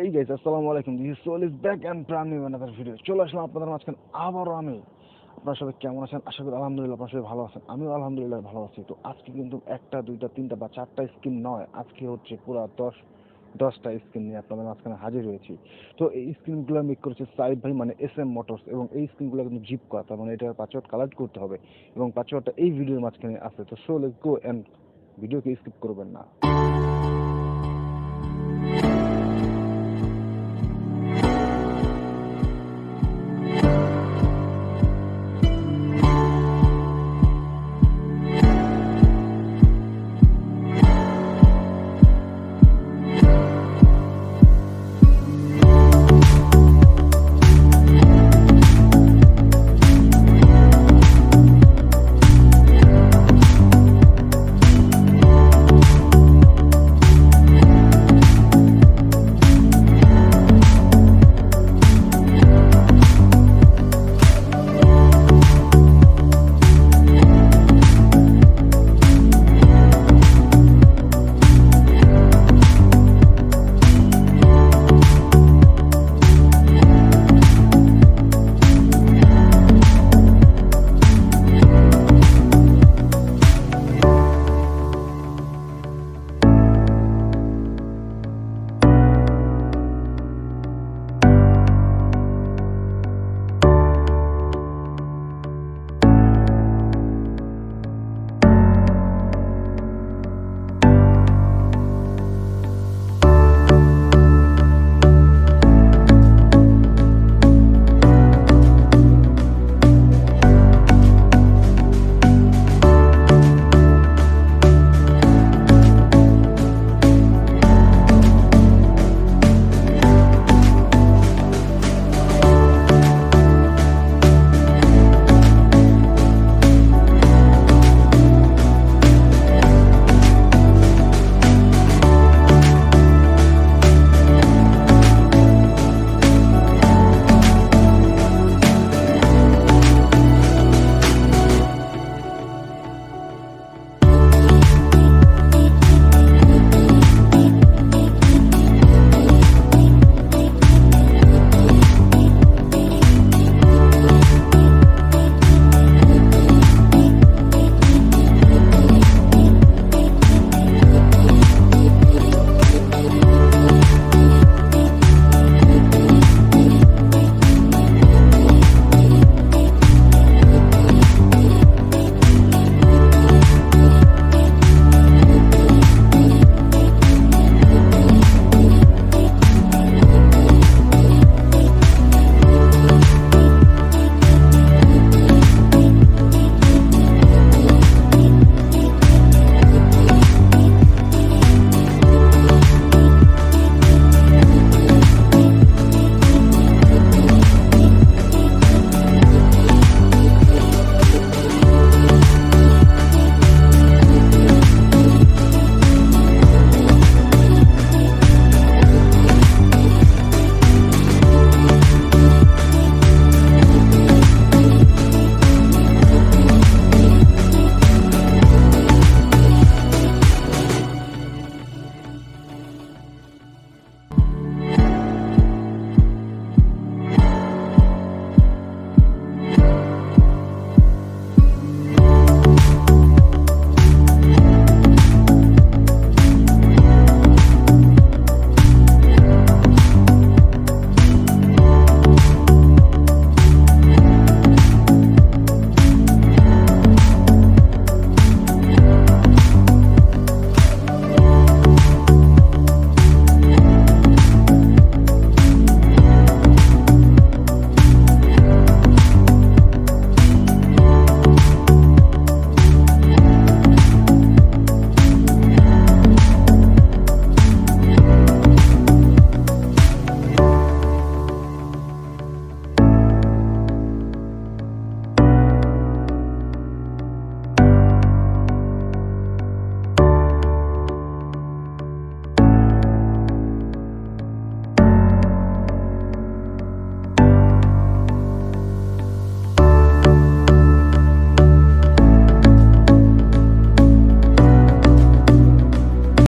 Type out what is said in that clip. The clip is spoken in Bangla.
এই গাইস আসসালামু আলাইকুম। This Soul is back and brand new another video চলে আসলাম আপনাদের মাঝখানে আবারও আমি। আপনার সবাই কেমন আছেন? আশা করি আলহামদুলিল্লাহ আপনার সবাই ভালো আছেন। আমিও আলহামদুলিল্লাহ ভালো আছি। তো আজকে কিন্তু একটা, দুইটা, তিনটা বা চারটা স্কিন নয়। আজকে হচ্ছে পুরো দশ, দশটা স্ক্রিন নিয়ে আপনাদের মাঝখানে হাজির হয়েছি। তো এই স্ক্রিনগুলো মেক করেছে সাইড ভাই মানে এস এম মোটরস এবং এই স্ক্রিনগুলো কিন্তু জিপ করা। তার মানে এটা পাসওয়ার্ড কালেক্ট করতে হবে এবং পাঁচওয়ার্ডটা এই ভিডিওর মাঝখানে আছে। তো সো লেট গো অ্যান্ড ভিডিওকে স্কিপ করবেন না।